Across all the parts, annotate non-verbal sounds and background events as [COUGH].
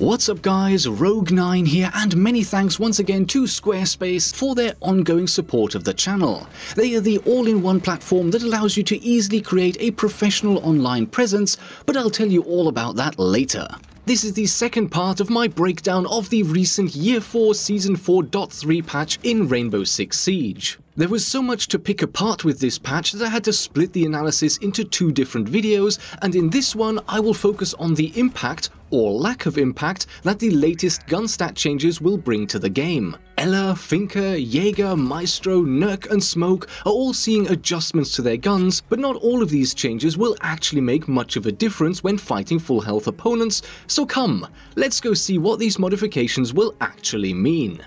What's up guys, Rogue9 here and many thanks once again to Squarespace for their ongoing support of the channel. They are the all-in-one platform that allows you to easily create a professional online presence, but I'll tell you all about that later. This is the second part of my breakdown of the recent Year 4 Season 4.3 patch in Rainbow Six Siege. There was so much to pick apart with this patch that I had to split the analysis into two different videos, and in this one I will focus on the impact, or lack of impact, that the latest gun stat changes will bring to the game. Ela, Finka, Jaeger, Maestro, Nøkk and Smoke are all seeing adjustments to their guns, but not all of these changes will actually make much of a difference when fighting full health opponents, so come, let's go see what these modifications will actually mean.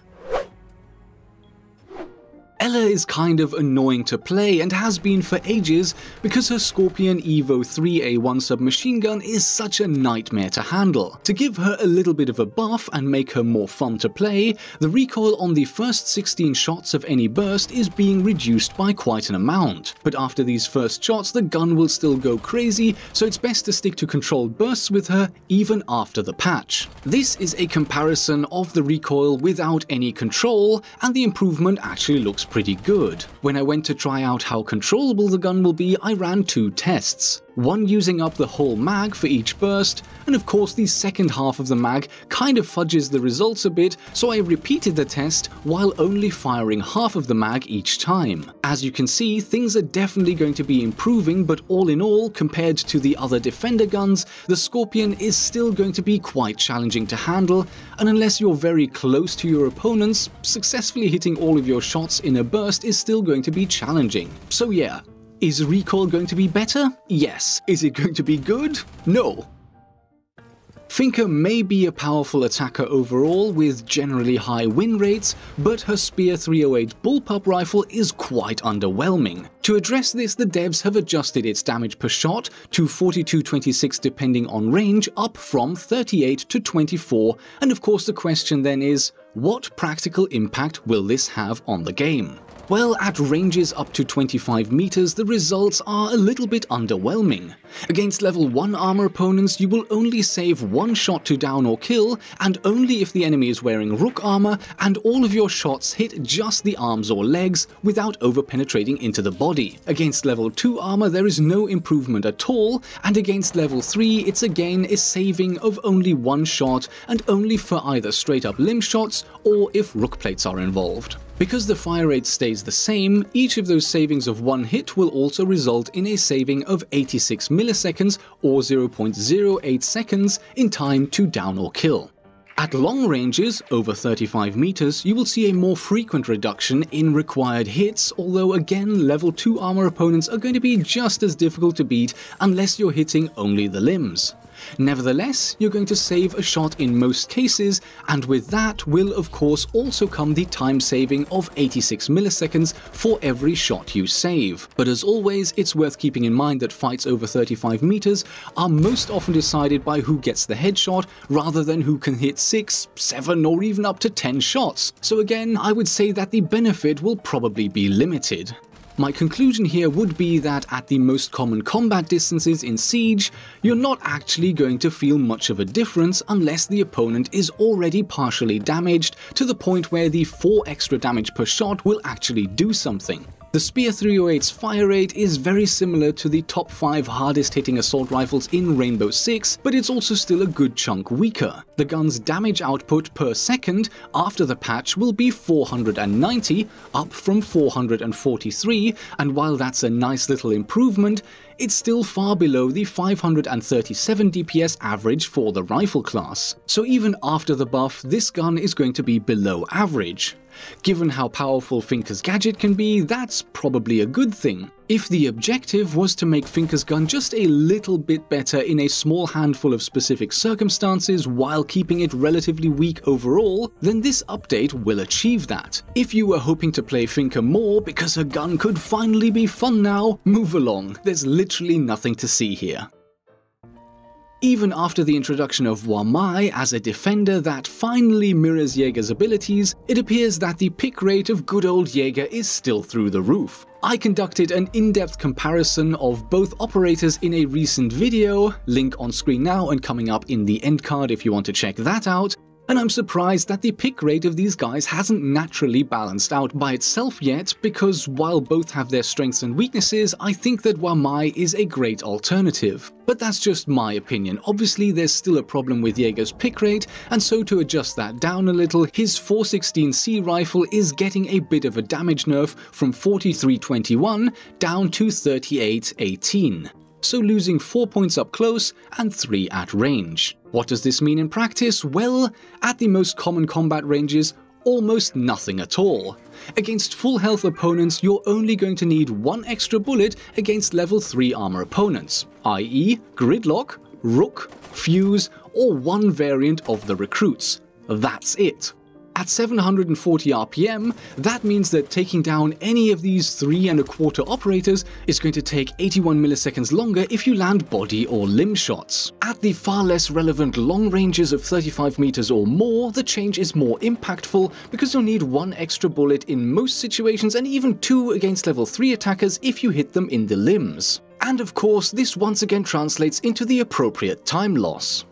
Ela is kind of annoying to play and has been for ages because her Scorpion Evo 3A1 submachine gun is such a nightmare to handle. To give her a little bit of a buff and make her more fun to play, the recoil on the first 16 shots of any burst is being reduced by quite an amount. But after these first shots, the gun will still go crazy, so it's best to stick to controlled bursts with her even after the patch. This is a comparison of the recoil without any control, and the improvement actually looks pretty good. When I went to try out how controllable the gun will be, I ran two tests one using up the whole mag for each burst, and of course the second half of the mag kind of fudges the results a bit, so I repeated the test while only firing half of the mag each time. As you can see, things are definitely going to be improving, but all in all, compared to the other Defender guns, the Scorpion is still going to be quite challenging to handle, and unless you're very close to your opponents, successfully hitting all of your shots in a burst is still going to be challenging. So yeah, is recoil going to be better? Yes. Is it going to be good? No. Finka may be a powerful attacker overall with generally high win rates, but her Spear 308 bullpup rifle is quite underwhelming. To address this, the devs have adjusted its damage per shot to 42-26 depending on range, up from 38 to 24, and of course the question then is, what practical impact will this have on the game? Well, at ranges up to 25 meters, the results are a little bit underwhelming. Against level 1 armor opponents, you will only save one shot to down or kill, and only if the enemy is wearing rook armor, and all of your shots hit just the arms or legs without over-penetrating into the body. Against level 2 armor, there is no improvement at all, and against level 3, it's again a saving of only one shot, and only for either straight up limb shots or if rook plates are involved. Because the fire rate stays the same, each of those savings of one hit will also result in a saving of 86 milliseconds or 0.08 seconds in time to down or kill. At long ranges, over 35 meters, you will see a more frequent reduction in required hits, although again level 2 armor opponents are going to be just as difficult to beat unless you're hitting only the limbs. Nevertheless, you're going to save a shot in most cases, and with that will of course also come the time saving of 86 milliseconds for every shot you save. But as always, it's worth keeping in mind that fights over 35 meters are most often decided by who gets the headshot rather than who can hit 6, 7 or even up to 10 shots. So again, I would say that the benefit will probably be limited. My conclusion here would be that at the most common combat distances in Siege, you're not actually going to feel much of a difference unless the opponent is already partially damaged to the point where the 4 extra damage per shot will actually do something. The Spear 308's fire rate is very similar to the top 5 hardest hitting assault rifles in Rainbow Six, but it's also still a good chunk weaker. The gun's damage output per second after the patch will be 490, up from 443, and while that's a nice little improvement, it's still far below the 537 DPS average for the rifle class. So even after the buff, this gun is going to be below average. Given how powerful Finka's gadget can be, that's probably a good thing. If the objective was to make Finka's gun just a little bit better in a small handful of specific circumstances while keeping it relatively weak overall, then this update will achieve that. If you were hoping to play Finka more because her gun could finally be fun now, move along, there's literally nothing to see here. Even after the introduction of Mai as a defender that finally mirrors Jaeger's abilities, it appears that the pick rate of good old Jaeger is still through the roof. I conducted an in-depth comparison of both operators in a recent video, link on screen now and coming up in the end card if you want to check that out, and I'm surprised that the pick rate of these guys hasn't naturally balanced out by itself yet, because while both have their strengths and weaknesses, I think that Wamai is a great alternative. But that's just my opinion. Obviously, there's still a problem with Jaeger's pick rate, and so to adjust that down a little, his 416C rifle is getting a bit of a damage nerf from 4321 down to 3818 so losing 4 points up close and 3 at range. What does this mean in practice? Well, at the most common combat ranges, almost nothing at all. Against full health opponents, you're only going to need one extra bullet against level 3 armor opponents, i.e. Gridlock, Rook, Fuse, or one variant of the recruits. That's it. At 740 RPM, that means that taking down any of these 3 and a quarter operators is going to take 81 milliseconds longer if you land body or limb shots. At the far less relevant long ranges of 35 meters or more, the change is more impactful because you'll need one extra bullet in most situations and even two against level 3 attackers if you hit them in the limbs. And of course, this once again translates into the appropriate time loss.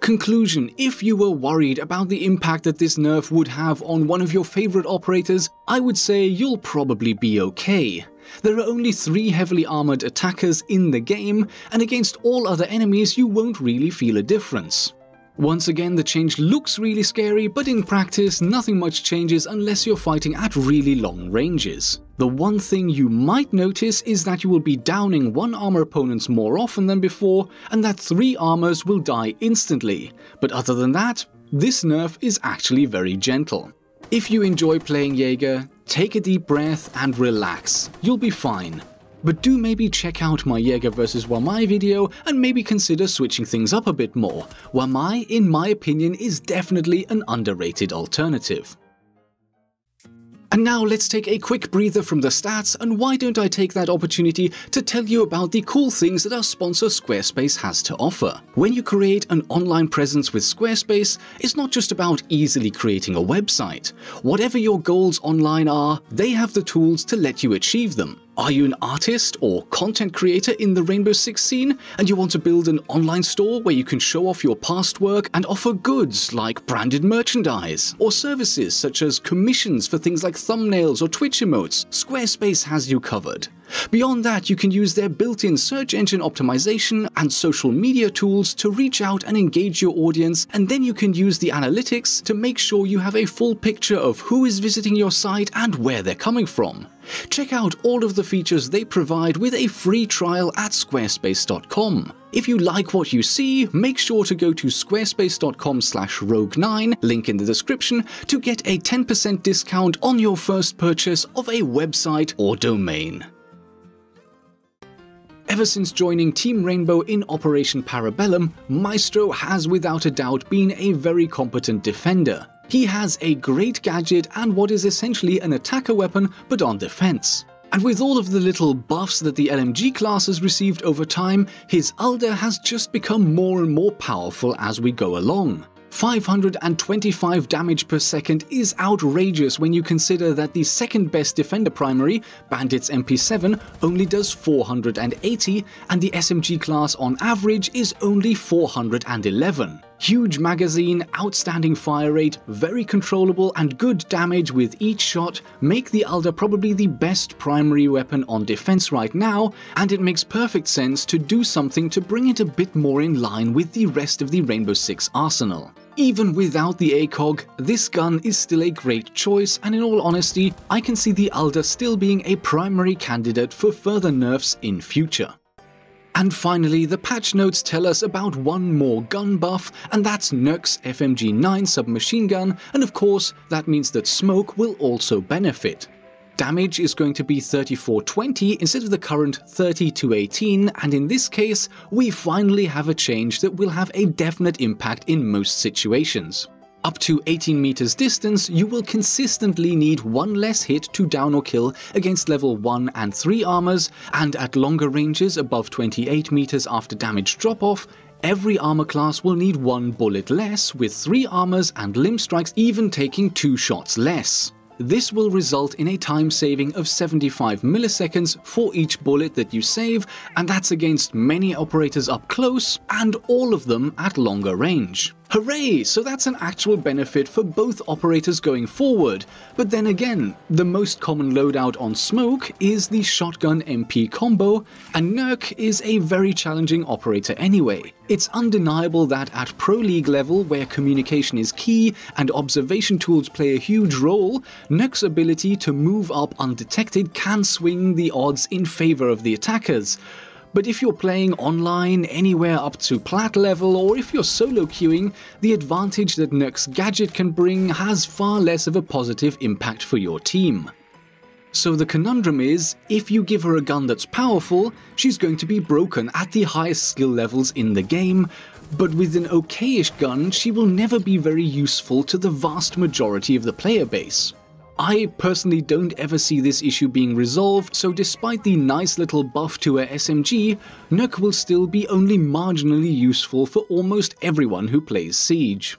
Conclusion If you were worried about the impact that this nerf would have on one of your favorite operators, I would say you'll probably be okay. There are only three heavily armored attackers in the game, and against all other enemies you won't really feel a difference. Once again, the change looks really scary, but in practice, nothing much changes unless you're fighting at really long ranges. The one thing you might notice is that you will be downing one armor opponents more often than before, and that three armors will die instantly. But other than that, this nerf is actually very gentle. If you enjoy playing Jaeger, take a deep breath and relax. You'll be fine. But do maybe check out my Jaeger vs Wamai video and maybe consider switching things up a bit more. Wamai, in my opinion, is definitely an underrated alternative. And now let's take a quick breather from the stats and why don't I take that opportunity to tell you about the cool things that our sponsor Squarespace has to offer. When you create an online presence with Squarespace, it's not just about easily creating a website. Whatever your goals online are, they have the tools to let you achieve them. Are you an artist or content creator in the Rainbow Six scene and you want to build an online store where you can show off your past work and offer goods like branded merchandise or services such as commissions for things like thumbnails or Twitch emotes? Squarespace has you covered. Beyond that, you can use their built-in search engine optimization and social media tools to reach out and engage your audience, and then you can use the analytics to make sure you have a full picture of who is visiting your site and where they're coming from. Check out all of the features they provide with a free trial at squarespace.com. If you like what you see, make sure to go to squarespace.com slash rogue9, link in the description, to get a 10% discount on your first purchase of a website or domain. Ever since joining Team Rainbow in Operation Parabellum, Maestro has without a doubt been a very competent defender. He has a great gadget and what is essentially an attacker weapon but on defense. And with all of the little buffs that the LMG class has received over time, his Alda has just become more and more powerful as we go along. 525 damage per second is outrageous when you consider that the second best defender primary, Bandit's MP7, only does 480 and the SMG class on average is only 411. Huge magazine, outstanding fire rate, very controllable and good damage with each shot make the Alda probably the best primary weapon on defense right now, and it makes perfect sense to do something to bring it a bit more in line with the rest of the Rainbow Six arsenal. Even without the ACOG, this gun is still a great choice and in all honesty, I can see the Alda still being a primary candidate for further nerfs in future. And finally, the patch notes tell us about one more gun buff, and that's Nøkk's FMG-9 submachine gun, and of course, that means that Smoke will also benefit. Damage is going to be 3420 instead of the current 3218, and in this case, we finally have a change that will have a definite impact in most situations. Up to 18 meters distance, you will consistently need one less hit to down or kill against level 1 and 3 armors, and at longer ranges above 28 meters after damage drop-off, every armor class will need one bullet less, with 3 armors and limb strikes even taking 2 shots less. This will result in a time saving of 75 milliseconds for each bullet that you save, and that's against many operators up close and all of them at longer range. Hooray! So that's an actual benefit for both operators going forward. But then again, the most common loadout on Smoke is the shotgun MP combo, and Nøkk is a very challenging operator anyway. It's undeniable that at Pro League level, where communication is key and observation tools play a huge role, Nøkk's ability to move up undetected can swing the odds in favor of the attackers. But if you're playing online anywhere up to plat level or if you're solo queuing, the advantage that Nøkk's gadget can bring has far less of a positive impact for your team. So the conundrum is, if you give her a gun that's powerful, she's going to be broken at the highest skill levels in the game, but with an okayish gun, she will never be very useful to the vast majority of the player base. I personally don't ever see this issue being resolved, so despite the nice little buff to her SMG, Nøkk will still be only marginally useful for almost everyone who plays Siege.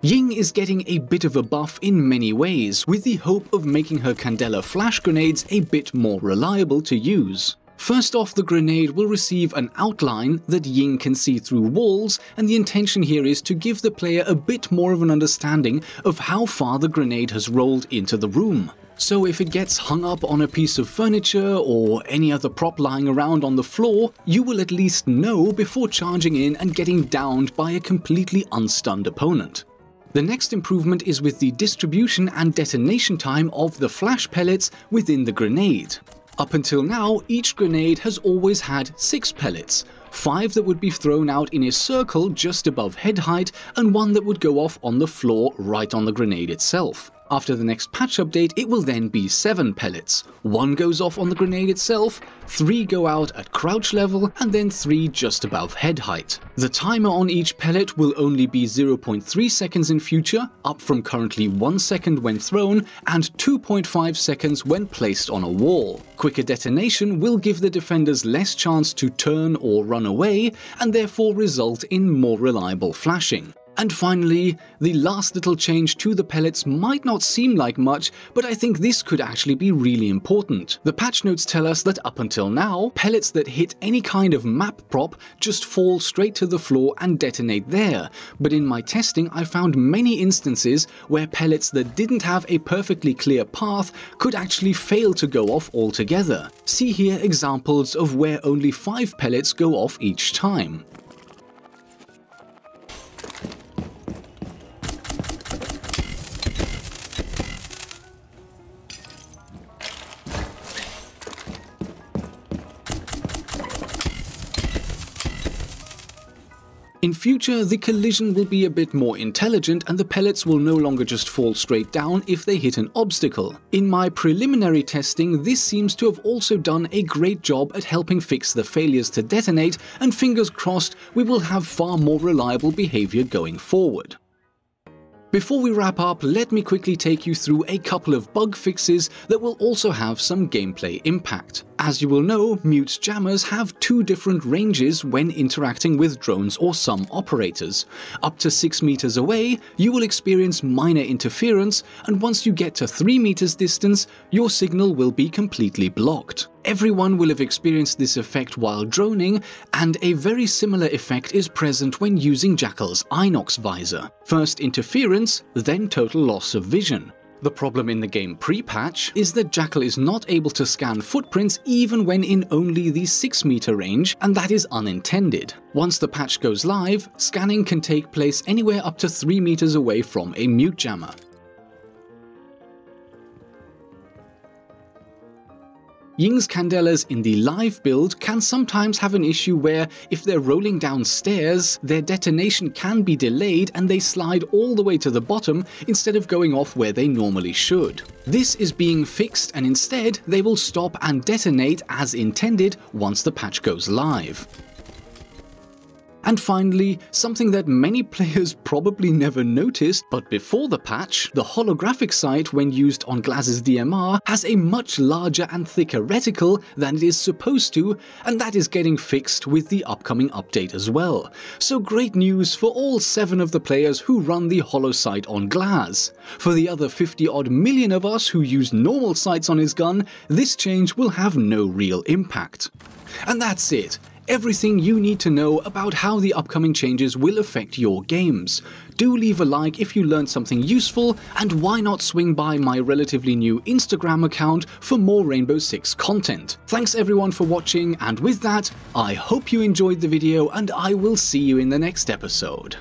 Ying is getting a bit of a buff in many ways, with the hope of making her Candela flash grenades a bit more reliable to use. First off, the grenade will receive an outline that Ying can see through walls, and the intention here is to give the player a bit more of an understanding of how far the grenade has rolled into the room. So if it gets hung up on a piece of furniture or any other prop lying around on the floor, you will at least know before charging in and getting downed by a completely unstunned opponent. The next improvement is with the distribution and detonation time of the flash pellets within the grenade. Up until now, each grenade has always had 6 pellets, 5 that would be thrown out in a circle just above head height, and 1 that would go off on the floor right on the grenade itself. After the next patch update, it will then be 7 pellets. One goes off on the grenade itself, 3 go out at crouch level, and then 3 just above head height. The timer on each pellet will only be 0.3 seconds in future, up from currently 1 second when thrown, and 2.5 seconds when placed on a wall. Quicker detonation will give the defenders less chance to turn or run away, and therefore result in more reliable flashing. And finally, the last little change to the pellets might not seem like much, but I think this could actually be really important. The patch notes tell us that up until now, pellets that hit any kind of map prop just fall straight to the floor and detonate there, but in my testing I found many instances where pellets that didn't have a perfectly clear path could actually fail to go off altogether. See here examples of where only 5 pellets go off each time. In future, the collision will be a bit more intelligent and the pellets will no longer just fall straight down if they hit an obstacle. In my preliminary testing, this seems to have also done a great job at helping fix the failures to detonate, and fingers crossed we will have far more reliable behavior going forward. Before we wrap up, let me quickly take you through a couple of bug fixes that will also have some gameplay impact. As you will know, Mute's jammers have two different ranges when interacting with drones or some operators. Up to 6 meters away, you will experience minor interference, and once you get to 3 meters distance, your signal will be completely blocked. Everyone will have experienced this effect while droning, and a very similar effect is present when using Jackal's Eyenox visor. First interference, then total loss of vision. The problem in the game pre-patch is that Jackal is not able to scan footprints even when in only the 6 meter range, and that is unintended. Once the patch goes live, scanning can take place anywhere up to 3 meters away from a mute jammer. Ying's Candelas in the live build can sometimes have an issue where, if they're rolling down stairs, their detonation can be delayed and they slide all the way to the bottom instead of going off where they normally should. This is being fixed and instead they will stop and detonate as intended once the patch goes live. And finally, something that many [LAUGHS] players probably never noticed, but before the patch, the holographic sight when used on Glaz's DMR has a much larger and thicker reticle than it is supposed to, and that is getting fixed with the upcoming update as well. So great news for all 7 of the players who run the holo sight on Glaz. For the other 50 odd million of us who use normal sights on his gun, this change will have no real impact. And that's it everything you need to know about how the upcoming changes will affect your games. Do leave a like if you learned something useful, and why not swing by my relatively new Instagram account for more Rainbow Six content. Thanks everyone for watching, and with that, I hope you enjoyed the video and I will see you in the next episode.